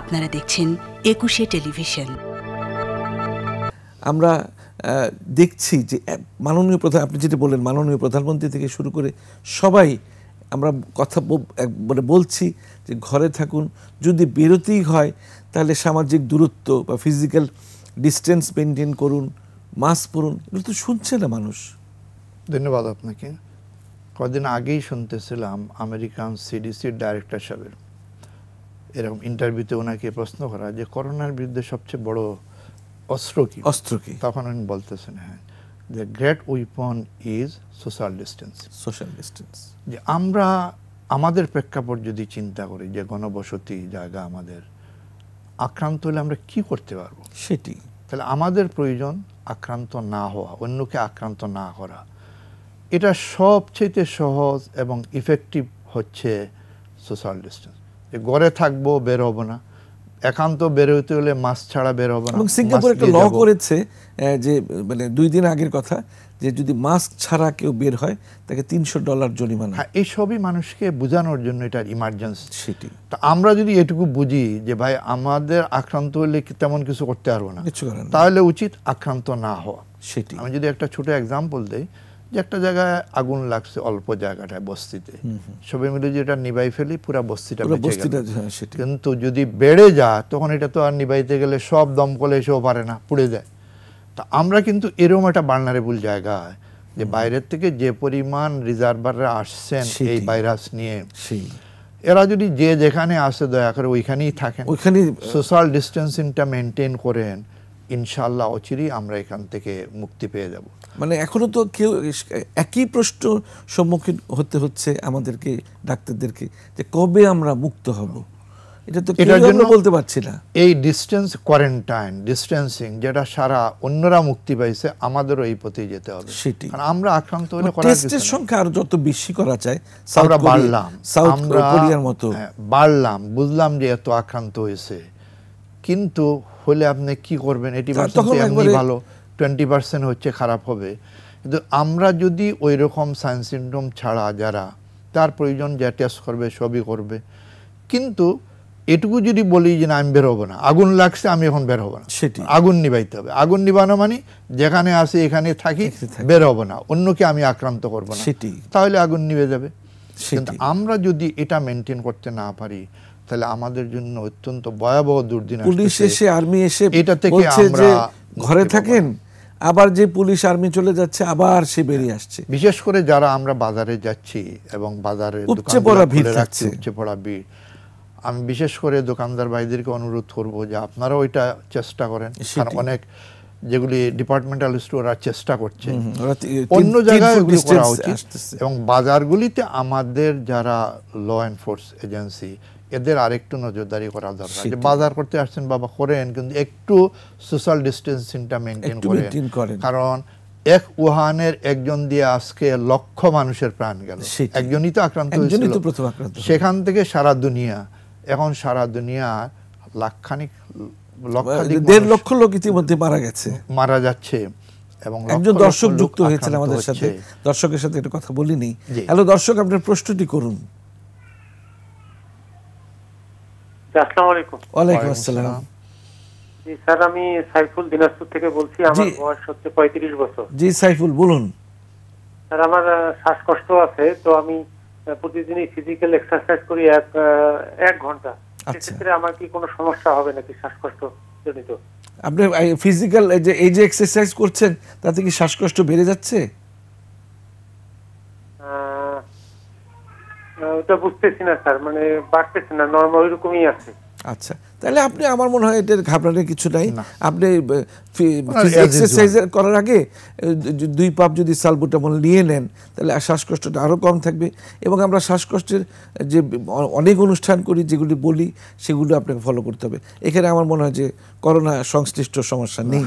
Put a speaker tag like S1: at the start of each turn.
S1: আপনারা দেখছেন একুশে টেলিভিশন।
S2: আমরা দেখছি যে মাননীয় প্রধান আপনি যেটা বললেন মাননীয় প্রধানমন্ত্রী থেকে শুরু করে সবাই আমরা কথা মানে বলছি যে ঘরে থাকুন যদি বেরোতেই হয় তাহলে সামাজিক দূরত্ব বা ফিজিক্যাল ডিস্টেন্স মেনটেন করুন মাস্ক পরুন এগুলো তো শুনছে না মানুষ।
S3: ধন্যবাদ আপনাকে। কদিন আগেই শুনতেছিলাম আমেরিকান সিডিসির ডাইরেক্টর সাহেবের। এরকম ইন্টারভিউতে ওনাকে প্রশ্ন করা যে করোনার বিরুদ্ধে সবচেয়ে বড় অস্ত্র কি?
S2: অস্ত্র কি?
S3: তখন উনি বলতেছেন হ্যাঁ the great weapon is social distance
S2: social distance
S3: যে আমরা আমাদের প্রেক্ষাপট যদি চিন্তা করি যে গণবসতি জায়গা আমাদের আক্রান্ত হলে আমরা কি করতে পারব?
S2: সেটি।
S3: তাহলে আমাদের প্রয়োজন আক্রান্ত না হওয়া অন্যকে আক্রান্ত না করা। এটা সবচেয়ে সহজ এবং ইফেক্টিভ হচ্ছে সোশ্যাল ডিস্টেন্স যে ঘরে থাকব বের হব না। একান্ত বের হতে হলে মাস্ক ছাড়া বের হব না।
S2: এবং সিঙ্গাপুর একটা ল করেছে যে মানে দুই দিন আগের কথা যে যদি মাস্ক ছাড়া কেউ বের হয় তাকে তিনশো ডলার জরিমানা।
S3: হ্যাঁ এই সবই মানুষকে বোঝানোর জন্য এটা ইমার্জেন্সি
S2: সেটি
S3: তা আমরা যদি এটুকু বুঝি যে ভাই আমাদের আক্রান্ত হলে কি তেমন কিছু করতে পারব না?
S2: কিছু
S3: তাহলে উচিত আক্রান্ত না হওয়া।
S2: সেটি
S3: আমি যদি একটা ছোট এক্সাম্পল দেই যে একটা জায়গায় আগুন লাগছে অল্প জায়গাটায় বস্তিতে। সবাই মিলে যদি এটা নিবাই ফেলি পুরো বস্তিটা
S2: হ্যাঁ,
S3: কিন্তু যদি বেড়ে যায় তখন এটা তো আর নিবাইতে গেলে সব দমকলে এসেও পারে না পুড়ে যায়। তা আমরা কিন্তু এরকম একটা বার্নারেবল জায়গায় যে বাইরের থেকে যে পরিমাণ রিজার্ভাররা আসছেন এই ভাইরাস নিয়ে এরা যদি যে যেখানে আসে দয়া করে ওইখানেই থাকেন।
S2: ওইখানে
S3: সোশ্যাল ডিস্টেন্সিংটা মেনটেন করেন। ইনশাল্লাহ অচিরেই আমরা এখান থেকে মুক্তি পেয়ে যাব।
S2: মানে এখনও তো কেউ একই প্রশ্ন সম্মুখীন হতে হচ্ছে আমাদেরকে ডাক্তারদেরকে যে কবে আমরা মুক্ত হব? এটা তো
S3: এটার জন্য-
S2: বলতে পারছি না।
S3: এই ডিস্টেন্স কোয়ারেন্টাইন ডিস্টেন্সিং যেটা সারা অন্যরা মুক্তি পাইছে আমাদেরও এই পথে যেতে হবে।
S2: সেটি।
S3: কারণ আমরা আক্রান্ত হলে
S2: টেস্টের সংখ্যা আরও যত বেশি করা যায়
S3: আমরা বাড়লাম।
S2: সাউথ
S3: আমরা
S2: কোরিয়ার মতো।
S3: হ্যাঁ, বাড়লাম বুঝলাম যে এত আক্রান্ত হয়েছে। কিন্তু হলে আপনি কি করবেন?
S2: একবারে-
S3: ভালো টোয়েন্টি পার্সেন্ট হচ্ছে খারাপ হবে। কিন্তু আমরা যদি ওই রকম সাইন সিন্ড্রোম ছাড়া যারা তার প্রয়োজন যা টেস্ট করবে সবই করবে। কিন্তু এটুকু যদি বলি যে না আমি বের হব না আগুন লাগছে আমি এখন বের হব না।
S2: সেটি।
S3: আগুন নিবাইতে হবে। আগুন নিবানো মানে যেখানে আসি এখানে থাকি বের হব না অন্যকে আমি আক্রান্ত করব না।
S2: সেটি।
S3: তাহলে আগুন নিভে যাবে। কিন্তু আমরা যদি এটা মেনটেন করতে না পারি তাহলে আমাদের জন্য অত্যন্ত ভয়াবহ দুর্দিন
S2: পুলিশ এসে আর্মি এসে
S3: এটা থেকে আমরা
S2: ঘরে থাকেন আবার যে পুলিশ আর্মি চলে যাচ্ছে আবার সে বেরিয়ে আসছে।
S3: বিশেষ করে যারা আমরা বাজারে যাচ্ছি এবং বাজারে দোকানগুলো
S2: পড়া ভিড়
S3: রাখছি,
S2: থাকছে।
S3: উপচে পড়া ভিড়। আমি বিশেষ করে দোকানদার ভাইদেরকে অনুরোধ করব যে আপনারাও এটা চেষ্টা করেন কারণ অনেক যেগুলি ডিপার্টমেন্টাল স্টোর চেষ্টা করছে। অন্য জায়গায় করা উচিত। এবং বাজারগুলিতে আমাদের যারা ল এনফোর্স এজেন্সি এদের আরেকটু নজরদারি করা দরকার। যে বাজার করতে আসছেন বাবা করেন কিন্তু একটু সোশ্যাল ডিস্টেন্সিংটা মেনটেন করেন। কারণ এক উহানের একজন দিয়ে আজকে লক্ষ মানুষের প্রাণ গেল। একজনই তো আক্রান্ত। সেখান থেকে সারা দুনিয়া এখন সারা দুনিয়া লাখখানিক লক্ষাধিক
S2: দেড় লক্ষ লোক ইতিমধ্যে মারা গেছে।
S3: মারা যাচ্ছে এবং
S2: একজন দর্শক যুক্ত হয়েছেন আমাদের সাথে। দর্শকের সাথে একটা কথা বলিনি। হ্যালো দর্শক আপনার প্রশ্নটি করুন
S4: জি, আসসালামু আলাইকুম
S2: ওয়ালাইকুম আসসালাম।
S4: জি স্যার আমি সাইফুল দিনাজপুর থেকে বলছি আমার বয়স হচ্ছে পঁয়ত্রিশ বছর।
S2: জি সাইফুল বলুন।
S4: স্যার আমার শ্বাসকষ্ট আছে তো আমি প্রতিদিনই ফিজিক্যাল এক্সারসাইজ করি এক আহ, এক ঘণ্টা।
S2: আচ্ছা।
S4: সেক্ষেত্রে আমার কি কোনো সমস্যা হবে নাকি শ্বাসকষ্ট জনিত
S2: আপনি ফিজিক্যাল যে এই যে এক্সারসাইজ করছেন তাতে কি শ্বাসকষ্ট বেড়ে যাচ্ছে?
S4: ওটা বুঝতেছি না স্যার মানে বাড়তেছে না নর্মাল ওইরকমই আছে।
S2: আচ্ছা তাহলে আপনি আমার মনে হয় এটার ঘাবড়ানোর কিছু নাই। আপনি এক্সারসাইজ করার আগে দুই পাপ যদি সালবুটামল নিয়ে নেন তাহলে শ্বাসকষ্টটা আরও কম থাকবে। এবং আমরা শ্বাসকষ্টের যে অনেক অনুষ্ঠান করি যেগুলি বলি সেগুলো আপনাকে ফলো করতে হবে। এখানে আমার মনে হয় যে করোনা সংশ্লিষ্ট সমস্যা নেই।